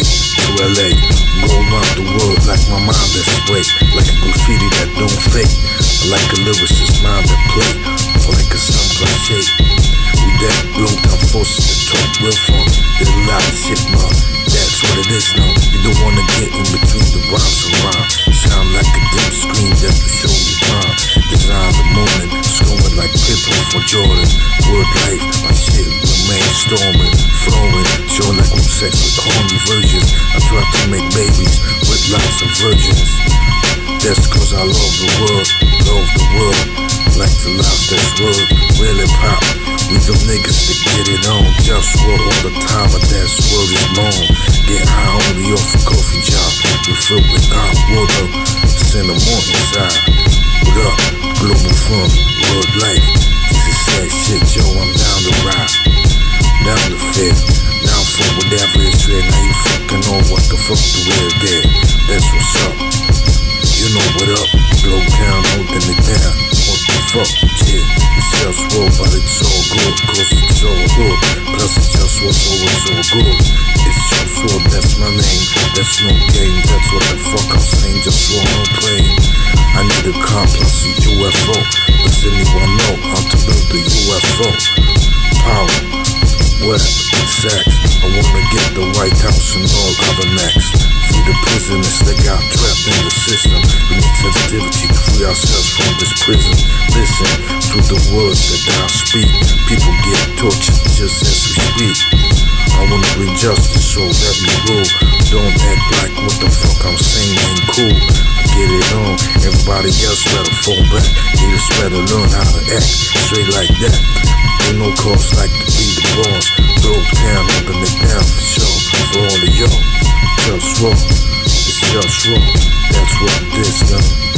to LA. Go around the world like my mind that's break. Like a graffiti that don't fake. Like a lyricist mind that play. Or like a sound plus shake. We that long time forces to talk real fun. There's a lot of shit, man. That's what it is now. You don't wanna get in between the rhymes and rhyme. Sound like a dim screen that will show you time. Design the moment, scrolling like Pippen for Jordan. Word life, my shit remain storming, flowing, showing like I'm sex with horny virgins. I try to make babies with lots of virgins. That's cause I love the world, love the world. Like to love this world, really pop. We them niggas that get it on, just work all the time, but that's word is long. Get high only off a coffee job. We fill with hot water, send them on inside. What up, global fun, world life. This is sad shit, yo, I'm down to ride. Down to fit, for whatever is real. Now you fucking know what the fuck the real get. That's what's up. You know what up, Globetown, holding it down. What the fuck, yeah. It's just raw, but it's all good, cause it's all good. Plus it's just what's always all good. It's JustWar, that's my name. That's no game, that's what the fuck I'm saying. JustWar, no playing. I need a car plus a UFO. Does anyone know how to build a UFO? Power, wet, sex. I wanna get the White House and all next. Free the prisoners that got trapped in the system. We need sensitivity to free ourselves from this prison. Listen to the words that I speak. People get tortured just as we speak. I wanna bring justice, so let me rule. Don't act like what the fuck I'm saying ain't cool. Get it on. Everybody else better fall back. Leaders better learn how to act straight like that. Ain't no cost like to be the boss. Globetown, holding it down for sure. For all of y'all, JustWar. It's JustWar. That's what it is now.